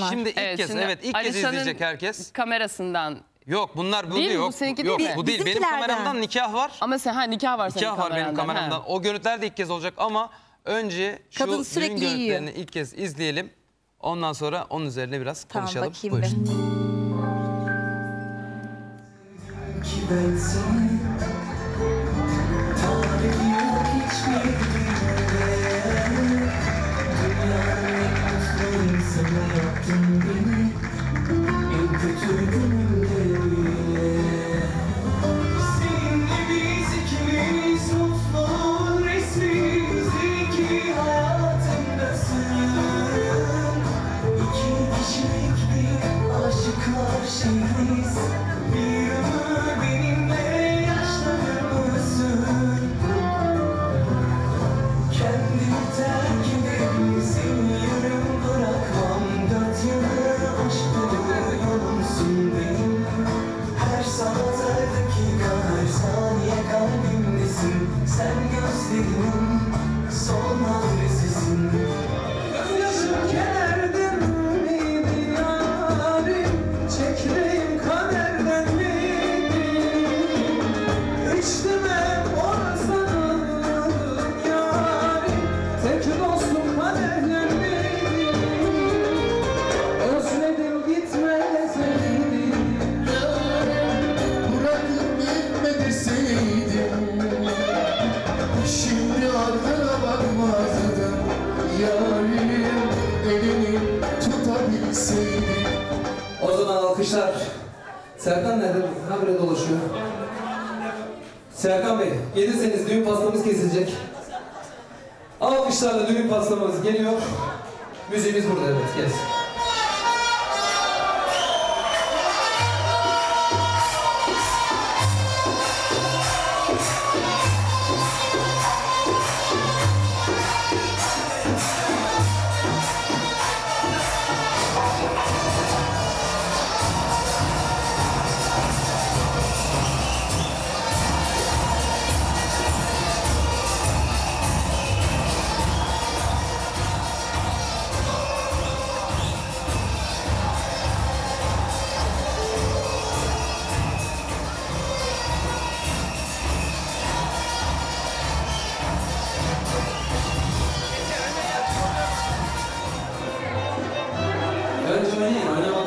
Şimdi ilk Evet, kez şimdi evet ilk kez Alişan'ın izleyecek herkes. kamerasından. Yok bunlar bu Değil mi? yok. Bu seninki yok, değil mi? bu değil. Benim Bizimkilerden. kameramdan nikah var. Ama sen ha nikah var senin Nikah var benim kamerandan, kameramdan. O görüntüler de ilk kez olacak ama önce şu Kadın düğün sürekli yiyor. görüntülerini ilk kez izleyelim. Ondan sonra onun üzerine biraz Tamam konuşalım. bakayım Buyurun. ben yaptın beni En kötü günümde bile Seninle biz ikimiz mutlu resmiyiz İyi ki hayatımdasın İki kişilik bir aşıklar şehriz Bir ömür benimle O zaman alkışlar. Serkan nerede? Habire dolaşıyor. Serkan Bey, gelirseniz düğün pastamız kesilecek. Alkışlarla düğün pastamız geliyor. Müziğimiz burada evet, gelsin. 83 وأنا